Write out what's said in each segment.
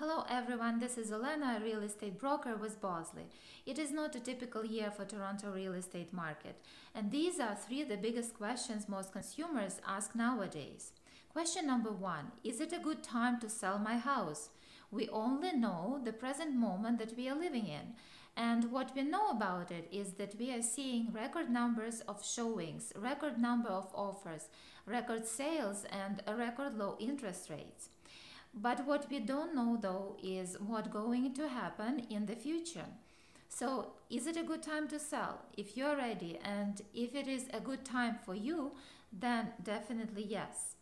Hello everyone, this is Olena, a real estate broker with Bosley. It is not a typical year for Toronto real estate market, and these are three of the biggest questions most consumers ask nowadays. Question number one, is it a good time to sell my house? We only know the present moment that we are living in, and what we know about it is that we are seeing record numbers of showings, record number of offers, record sales, and a record low interest rates. But what we don't know though is what going to happen in the future. So, is it a good time to sell? If you're ready and if it is a good time for you, then definitely yes.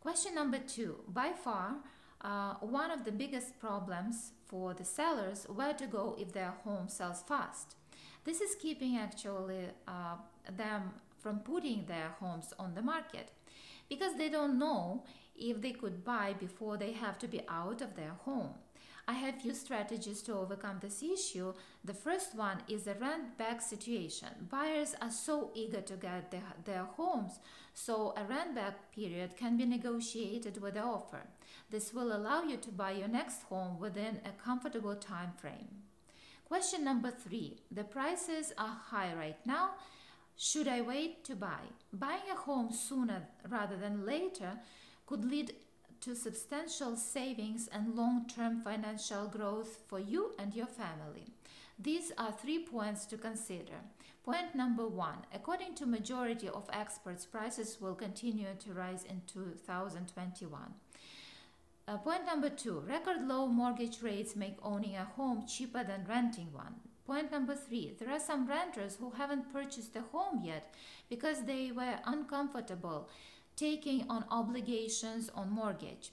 Question number two. By far, uh, one of the biggest problems for the sellers where to go if their home sells fast. This is keeping actually uh, them from putting their homes on the market because they don't know if they could buy before they have to be out of their home. I have few strategies to overcome this issue. The first one is the rent back situation. Buyers are so eager to get their, their homes, so a rent back period can be negotiated with the offer. This will allow you to buy your next home within a comfortable time frame. Question number three. The prices are high right now. Should I wait to buy? Buying a home sooner rather than later could lead to substantial savings and long-term financial growth for you and your family. These are three points to consider. Point number one, according to majority of experts, prices will continue to rise in 2021. Uh, point number two, record low mortgage rates make owning a home cheaper than renting one. Point number three, there are some renters who haven't purchased a home yet because they were uncomfortable taking on obligations on mortgage.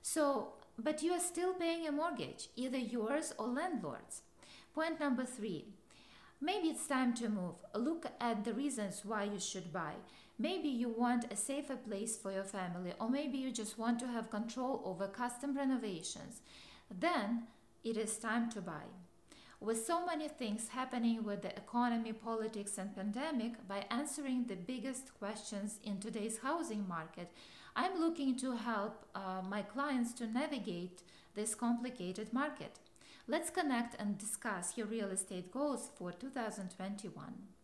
So, but you are still paying a mortgage, either yours or landlord's. Point number three, maybe it's time to move. Look at the reasons why you should buy. Maybe you want a safer place for your family, or maybe you just want to have control over custom renovations. Then it is time to buy. With so many things happening with the economy, politics, and pandemic, by answering the biggest questions in today's housing market, I'm looking to help uh, my clients to navigate this complicated market. Let's connect and discuss your real estate goals for 2021.